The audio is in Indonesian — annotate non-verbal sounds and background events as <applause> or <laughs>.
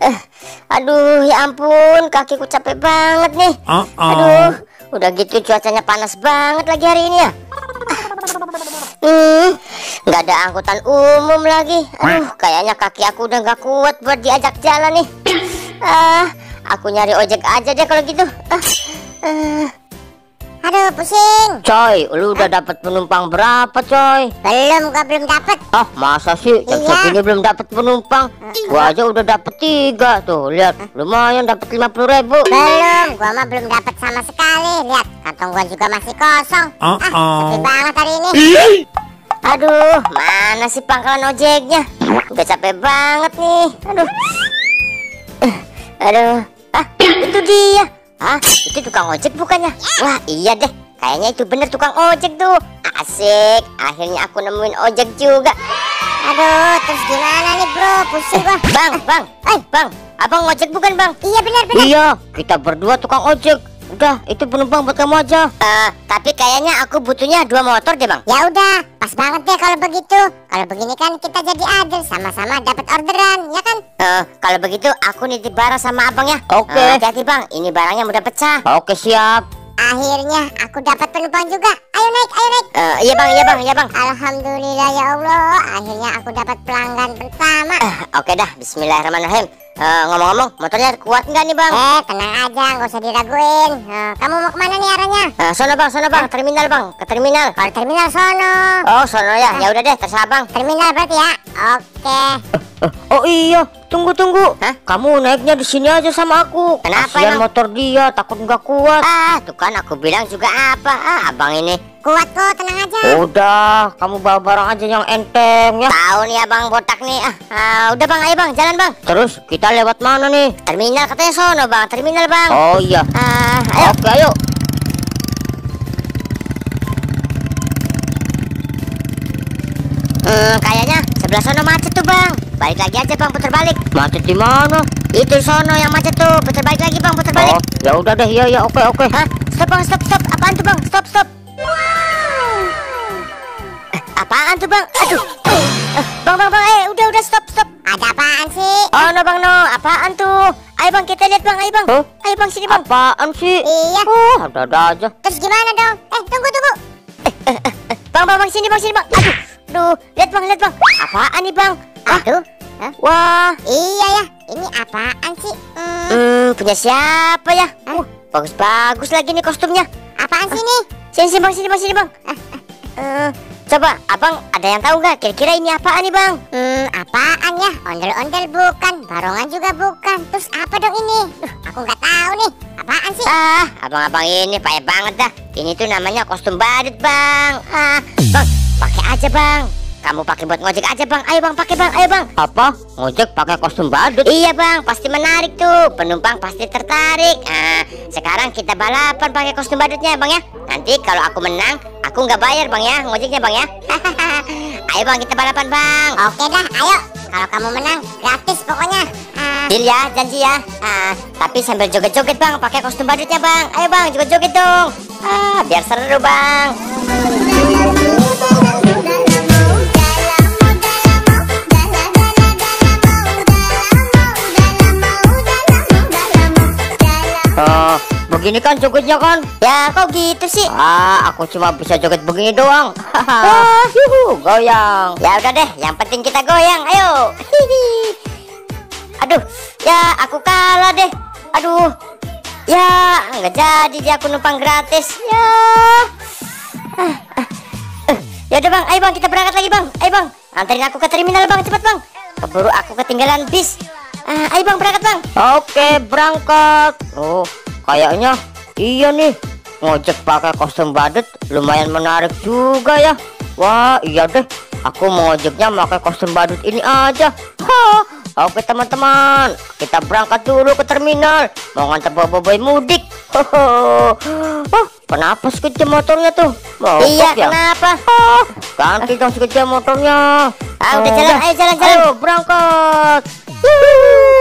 Eh, aduh, ya ampun, kakiku capek banget nih. Uh-uh. Aduh, udah gitu cuacanya panas banget lagi hari ini ya. Hmm, nggak ada angkutan umum lagi. Aduh, kayaknya kaki aku udah nggak kuat buat diajak jalan nih. Ah, aku nyari ojek aja deh kalau gitu. Ah, ah. Aduh, pusing. Coy, lu udah dapat penumpang berapa, coy? Belum, gua belum dapat. Ah, masa sih jam Iya. segini belum dapat penumpang? Gua aja udah dapat tiga tuh. Lihat, lumayan dapat lima puluh ribu. Belum, gua mah belum dapat sama sekali. Lihat, kantong gua juga masih kosong. Ah, Uh-uh. sepi banget hari ini. Aduh, mana sih pangkalan ojeknya? Udah capek banget nih. Aduh. Eh, Aduh. Ah, itu dia. Ah, itu tukang ojek bukannya? Wah, iya deh. Kayaknya itu bener tukang ojek tuh. Asik. Akhirnya aku nemuin ojek juga. Aduh, terus gimana nih, bro? Pusing gua. Bang, bang. Eh, bang. Abang ojek bukan, bang? Iya, benar, benar. Iya, kita berdua tukang ojek. Udah, itu penumpang buat kamu aja. Eh, tapi kayaknya aku butuhnya dua motor deh, bang. Ya udah, pas banget deh kalau begitu. Kalau begini kan kita jadi adil, sama-sama dapat orderan, ya kan? Eh, kalau begitu aku nitip barang sama abang ya. Oke. Eh, Hati-hati bang, ini barangnya mudah pecah. Oke siap. Akhirnya aku dapat penumpang juga. Ayo naik, ayo naik. Eh, iya bang, iya bang, iya bang. Alhamdulillah ya Allah, akhirnya aku dapat pelanggan pertama. Eh, Oke dah, Bismillahirrahmanirrahim. Eh, Ngomong-ngomong, motornya kuat nggak nih bang? Eh, tenang aja, nggak usah diraguin. Eh, kamu mau ke mana nih arahnya? Eh, sono bang, sono bang, terminal bang, ke terminal. Kalau terminal sono. Oh, sono ya, ya udah deh, terserah bang. Terminal berarti ya? Oke. Eh, oh iya, tunggu tunggu. Hah? Kamu naiknya di sini aja sama aku. Kenapa Kasihan emang? motor dia, takut nggak kuat. Ah, tuh kan aku bilang juga apa? Ah, abang ini. Kuat kok, tenang aja. Udah, kamu bawa barang aja yang enteng ya. Tahu nih abang botak nih. Ah, ah, udah bang, ayo bang, jalan bang. Terus kita lewat mana nih? Terminal katanya sono bang, terminal bang. Oh iya. Ah, ayo. Oke, ayo. Hmm, kayaknya sebelah sono macet tuh. Balik lagi aja bang, putar balik. Macet di mana? Itu sono yang macet tuh, putar balik lagi bang, putar balik. Oh, ya udah deh, ya ya, oke oke. Hah? Stop bang, stop, stop. Apaan tuh bang? Stop, stop. Eh, apaan tuh bang? Aduh. Eh, bang, bang, bang, eh, udah, udah, stop, stop. Ada apaan sih? Oh no bang no, apaan tuh? Ayo bang, kita lihat bang, ayo bang. Huh? Ayo bang, sini bang. Apaan sih? Iya. Oh, ada-ada aja. Terus gimana dong? Eh, tunggu, tunggu. Bang, bang, bang, sini bang, sini bang. Aduh, aduh, lihat bang, lihat bang. Apaan nih bang? Aduh. Hah? Wah, Iya ya, ini apaan sih? Hmm, hmm, punya siapa ya? Uh, bagus-bagus lagi nih kostumnya. apaan sih nih? Sini, sini bang, sini bang, sini bang. Eh, coba, abang ada yang tahu nggak? Kira-kira ini apaan nih bang? Hmm, apaan ya? Ondel-ondel bukan, barongan juga bukan. Terus apa dong ini? Duh, aku nggak tahu nih. Apaan sih? Ah, abang-abang ini payah banget dah. Ini tuh namanya kostum badut bang. Ah, bang, pakai aja bang. Kamu pakai buat ngojek aja bang. Ayo bang, pakai bang. Ayo bang. Apa? Ngojek pakai kostum badut? Iya bang, pasti menarik tuh. Penumpang pasti tertarik. Ah, sekarang kita balapan pakai kostum badutnya bang ya. Nanti kalau aku menang, aku nggak bayar bang ya ngojeknya bang ya. <laughs> Ayo bang, kita balapan bang. Oke dah, ayo. Kalau kamu menang, gratis pokoknya. Ah, Deal ya, janji ya. Ah, tapi sambil joget-joget bang, pakai kostum badutnya bang. Ayo bang, joget-joget dong. Ah, biar seru bang. Begini kan jogetnya kan? Ya, kok gitu sih? Ah, aku cuma bisa joget begini doang. Ah, <laughs> Yuhu, goyang. Ya udah deh, yang penting kita goyang. Ayo. Hihi. <laughs> Aduh, ya aku kalah deh. Aduh. Ya, nggak jadi dia aku numpang gratis. Ya. Ah, ah. Eh, Ya udah bang, ayo bang kita berangkat lagi bang. Ayo bang, anterin aku ke terminal bang, cepat bang. Keburu aku ketinggalan bis. Ah, ayo bang berangkat bang. Oke, berangkat. Oh, kayaknya iya nih. Ngojek pakai kostum badut lumayan menarik juga ya. Wah, iya deh. Aku mau ngojeknya pakai kostum badut ini aja. Ha. Oke teman-teman, kita berangkat dulu ke terminal. Mau ngantar boboiboy mudik. Hoho. Oh, kenapa sekejap motornya tuh? Mogok Iya, ya? kenapa? Oh, ganti dong sekejap motornya. Ah, udah Oh, jalan, ayo jalan jalan. Ayo berangkat. Yuhu.